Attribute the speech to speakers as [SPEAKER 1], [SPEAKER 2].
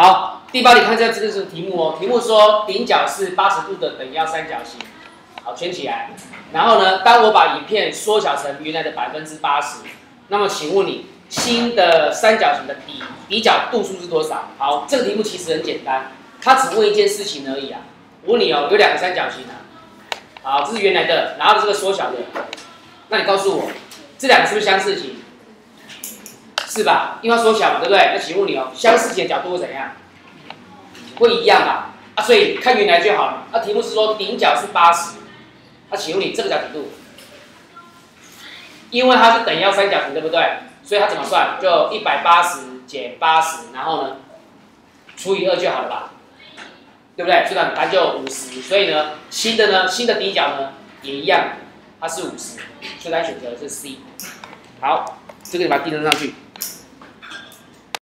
[SPEAKER 1] 好，第八题看一下这个是题目哦。题目说顶角是八十度的等腰三角形，好圈起来。然后呢，当我把影片缩小成原来的百分之八十，那么请问你新的三角形的底底角度数是多少？好，这个题目其实很简单，它只问一件事情而已啊。我问你哦，有两个三角形啊，好，这是原来的，然后这个缩小的，那你告诉我，这两个是不是相似形？是吧？因为缩小嘛，对不对？那请问你哦，相似体的角度会怎样？会一样吧？啊，所以看原来就好了。那题目是说顶角是八十，那请问你这个角几度？因为它是等腰三角形，对不对？所以它怎么算？就一百八十减八十，然后呢除以二就好了吧？对不对？所以答案就五十。所以呢，新的呢，新的底角呢也一样，它是五十。所以答案选择的是 C。好，这个你把它递登上去。